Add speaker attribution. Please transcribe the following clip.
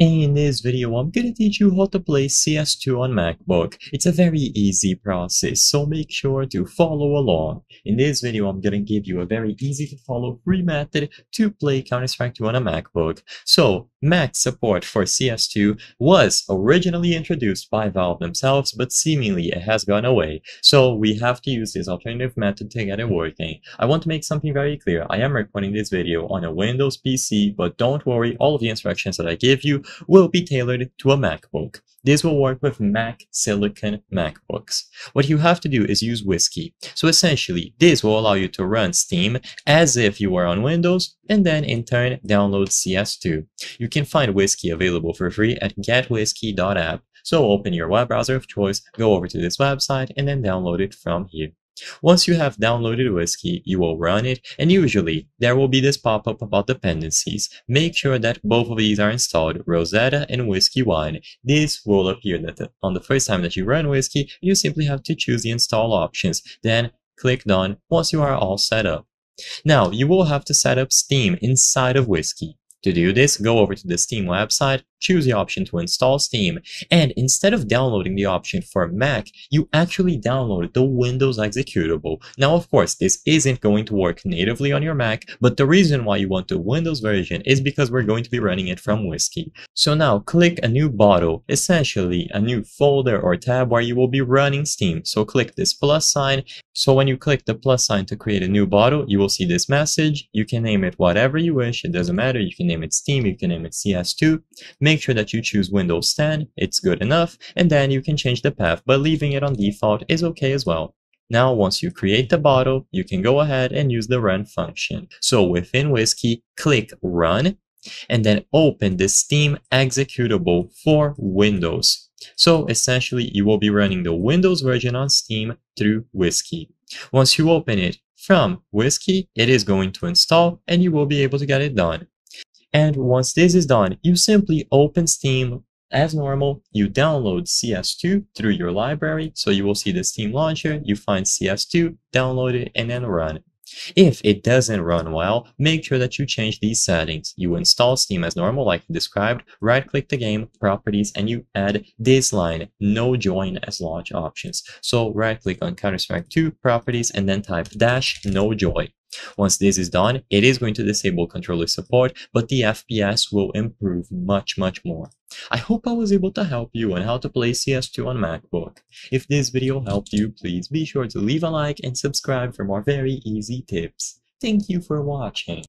Speaker 1: In this video, I'm gonna teach you how to play CS2 on MacBook. It's a very easy process, so make sure to follow along. In this video, I'm gonna give you a very easy to follow free method to play Counter-Strike 2 on a MacBook. So, Mac support for CS2 was originally introduced by Valve themselves, but seemingly it has gone away. So we have to use this alternative method to get it working. I want to make something very clear. I am recording this video on a Windows PC, but don't worry, all of the instructions that I give you will be tailored to a MacBook. This will work with Mac Silicon MacBooks. What you have to do is use Whisky. So essentially, this will allow you to run Steam as if you were on Windows, and then in turn download CS2. You can find Whisky available for free at getwhisky.app. So open your web browser of choice, go over to this website, and then download it from here. Once you have downloaded Whisky, you will run it, and usually there will be this pop-up about dependencies. Make sure that both of these are installed, Rosetta and WhiskyWine. This will appear that on the first time that you run Whisky, you simply have to choose the install options, then click Done once you are all set up. Now, you will have to set up Steam inside of Whisky. To do this, go over to the Steam website, choose the option to install Steam, and instead of downloading the option for Mac, you actually download the Windows executable. Now, of course, this isn't going to work natively on your Mac, but the reason why you want the Windows version is because we're going to be running it from Whisky. So now, click a new bottle, essentially a new folder or tab where you will be running Steam. So click this plus sign. So when you click the plus sign to create a new bottle, you will see this message. You can name it whatever you wish, it doesn't matter. You can name it Steam, you can name it CS2. Make sure that you choose Windows 10, it's good enough, and then you can change the path, but leaving it on default is okay as well. Now, once you create the bottle, you can go ahead and use the run function. So within Whisky, click run, and then open the Steam executable for Windows. So essentially, you will be running the Windows version on Steam through Whisky. Once you open it from Whisky, it is going to install and you will be able to get it done. And once this is done, you simply open Steam as normal, you download CS2 through your library, so you will see the Steam launcher, you find CS2, download it, and then run. it. If it doesn't run well, make sure that you change these settings. You install Steam as normal like described, right-click the game, properties, and you add this line, nojoy as launch options. So right-click on Counter-Strike 2, properties, and then type dash nojoy. Once this is done, it is going to disable controller support, but the FPS will improve much, much more. I hope I was able to help you on how to play CS2 on MacBook. If this video helped you, please be sure to leave a like and subscribe for more very easy tips. Thank you for watching.